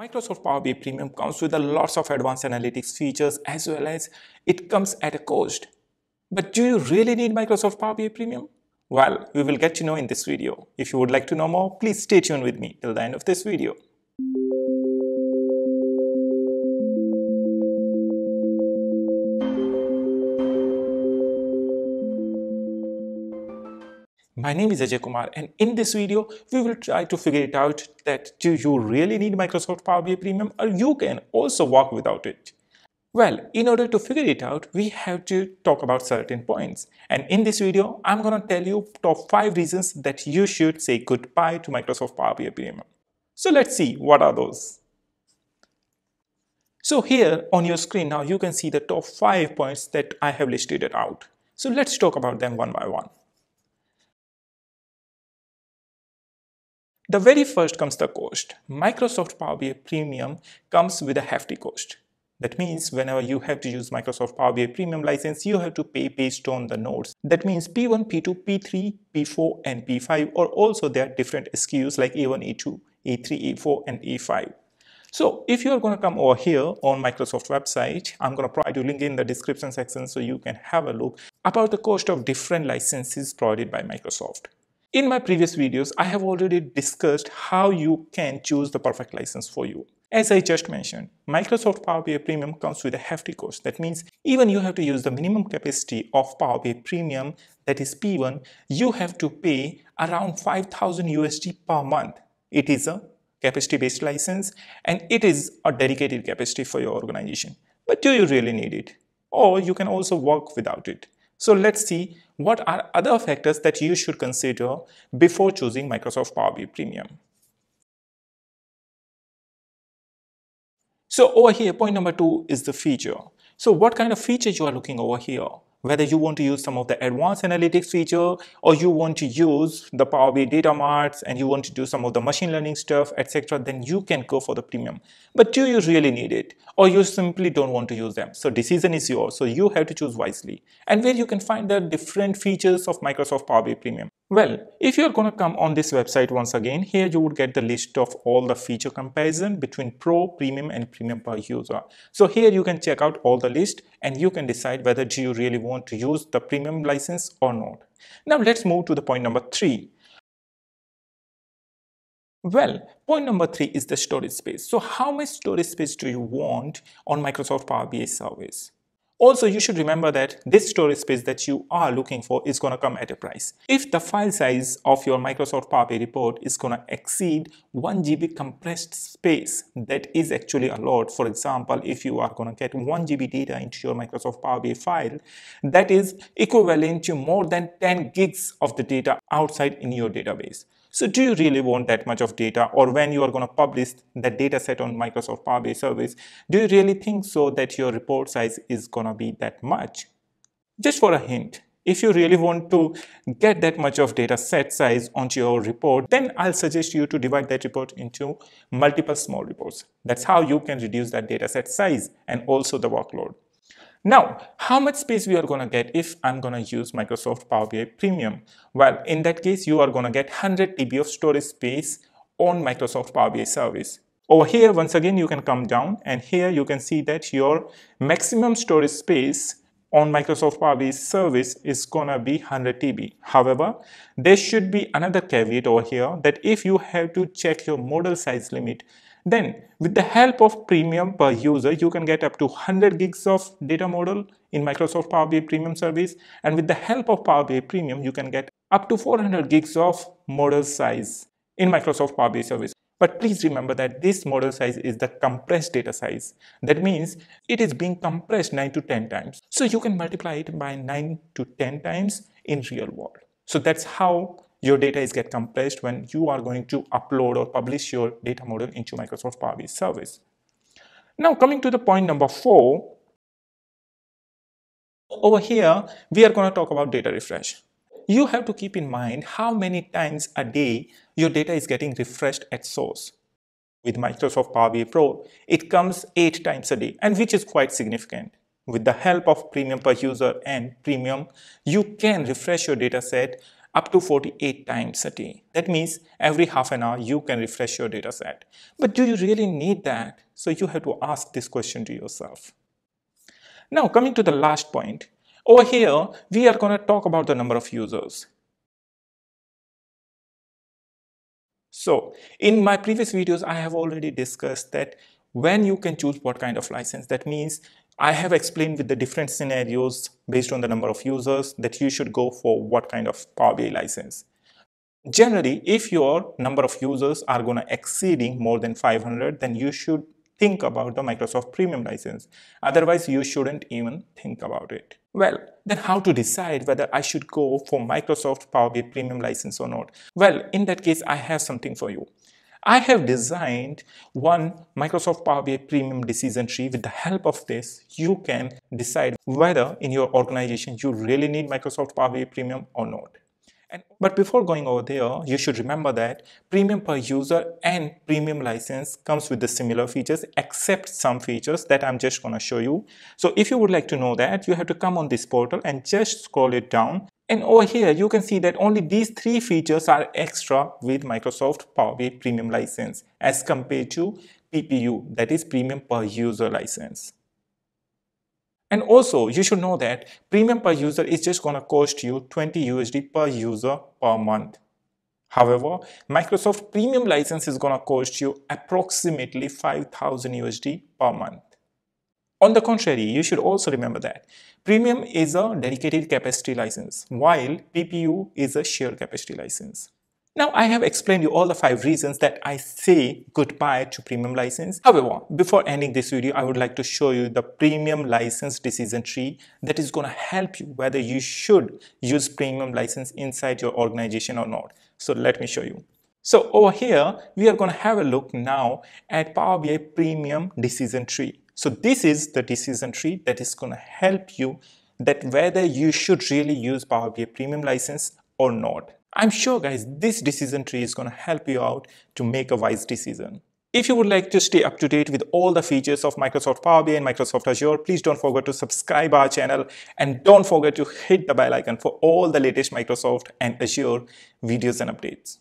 Microsoft Power BI Premium comes with a lots of advanced analytics features as well as it comes at a cost. But do you really need Microsoft Power BI Premium? Well, we will get to know in this video. If you would like to know more, please stay tuned with me till the end of this video. My name is Ajay Kumar and in this video, we will try to figure it out that do you really need Microsoft Power BI Premium or you can also work without it. Well, in order to figure it out, we have to talk about certain points. And in this video, I'm going to tell you top 5 reasons that you should say goodbye to Microsoft Power BI Premium. So let's see what are those. So here on your screen now, you can see the top 5 points that I have listed out. So let's talk about them one by one. The very first comes the cost. Microsoft Power BI Premium comes with a hefty cost. That means whenever you have to use Microsoft Power BI Premium license, you have to pay based on the nodes. That means P1, P2, P3, P4 and P5 or also there are different SKUs like A1, A2, A3, A4 and A5. So if you're going to come over here on Microsoft website, I'm going to provide you link in the description section so you can have a look about the cost of different licenses provided by Microsoft. In my previous videos, I have already discussed how you can choose the perfect license for you. As I just mentioned, Microsoft Power BI Premium comes with a hefty cost. That means even you have to use the minimum capacity of Power BI Premium, that is P1, you have to pay around 5000 USD per month. It is a capacity based license and it is a dedicated capacity for your organization. But do you really need it? Or you can also work without it. So let's see what are other factors that you should consider before choosing Microsoft Power BI Premium. So over here, point number two is the feature. So what kind of feature you are looking over here? Whether you want to use some of the advanced analytics feature or you want to use the Power BI data marts and you want to do some of the machine learning stuff, etc., then you can go for the premium. But do you really need it? Or you simply don't want to use them? So decision is yours. So you have to choose wisely. And where you can find the different features of Microsoft Power BI Premium. Well, if you're going to come on this website once again, here you would get the list of all the feature comparison between Pro, Premium and Premium per user. So here you can check out all the list and you can decide whether you really want to use the Premium license or not. Now let's move to the point number three. Well, point number three is the storage space. So how much storage space do you want on Microsoft Power BI service? Also, you should remember that this storage space that you are looking for is going to come at a price. If the file size of your Microsoft Power BI report is going to exceed 1 GB compressed space, that is actually a lot. For example, if you are going to get 1 GB data into your Microsoft Power BI file, that is equivalent to more than 10 gigs of the data outside in your database. So do you really want that much of data or when you are going to publish that data set on Microsoft Power BI service, do you really think so that your report size is going to be that much? Just for a hint, if you really want to get that much of data set size onto your report, then I'll suggest you to divide that report into multiple small reports. That's how you can reduce that data set size and also the workload. Now, how much space we are going to get if I'm going to use Microsoft Power BI Premium? Well, in that case, you are going to get 100 TB of storage space on Microsoft Power BI service. Over here, once again, you can come down and here you can see that your maximum storage space on Microsoft Power BI service is gonna be 100 TB. However, there should be another caveat over here that if you have to check your model size limit, then with the help of premium per user, you can get up to 100 gigs of data model in Microsoft Power BI Premium service. And with the help of Power BI Premium, you can get up to 400 gigs of model size in Microsoft Power BI service. But please remember that this model size is the compressed data size. That means it is being compressed 9 to 10 times. So you can multiply it by 9 to 10 times in real world. So that's how your data is get compressed when you are going to upload or publish your data model into Microsoft Power BI service. Now coming to the point number four, over here, we are going to talk about data refresh. You have to keep in mind how many times a day your data is getting refreshed at source. With Microsoft Power BI Pro, it comes 8 times a day and which is quite significant. With the help of Premium per user and Premium, you can refresh your data set up to 48 times a day. That means every half an hour you can refresh your data set. But do you really need that? So you have to ask this question to yourself. Now coming to the last point, over here we are going to talk about the number of users. So in my previous videos, I have already discussed that when you can choose what kind of license, that means I have explained with the different scenarios based on the number of users that you should go for what kind of Power BI license. Generally, if your number of users are going to exceeding more than 500, then you should think about the Microsoft Premium license. Otherwise, you shouldn't even think about it. Well, then how to decide whether I should go for Microsoft Power BI Premium license or not? Well, in that case, I have something for you. I have designed one Microsoft Power BI Premium decision tree. With the help of this, you can decide whether in your organization you really need Microsoft Power BI Premium or not. And, but before going over there, you should remember that premium per user and premium license comes with the similar features except some features that I'm just going to show you. So if you would like to know that, you have to come on this portal and just scroll it down. And over here, you can see that only these three features are extra with Microsoft Power BI Premium license as compared to PPU, that is Premium Per User license. And also, you should know that premium per user is just to cost you 20 USD per user per month. However, Microsoft Premium license is to cost you approximately 5000 USD per month. On the contrary, you should also remember that Premium is a dedicated capacity license, while PPU is a shared capacity license. Now I have explained you all the five reasons that I say goodbye to premium license. However, before ending this video, I would like to show you the premium license decision tree that is going to help you whether you should use premium license inside your organization or not. So let me show you. So over here, we are going to have a look now at Power BI Premium Decision Tree. So this is the decision tree that is going to help you that whether you should really use Power BI Premium license or not. I'm sure guys, this decision tree is going to help you out to make a wise decision. If you would like to stay up to date with all the features of Microsoft Power BI and Microsoft Azure, please don't forget to subscribe our channel and don't forget to hit the bell icon for all the latest Microsoft and Azure videos and updates.